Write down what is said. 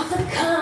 of the kind.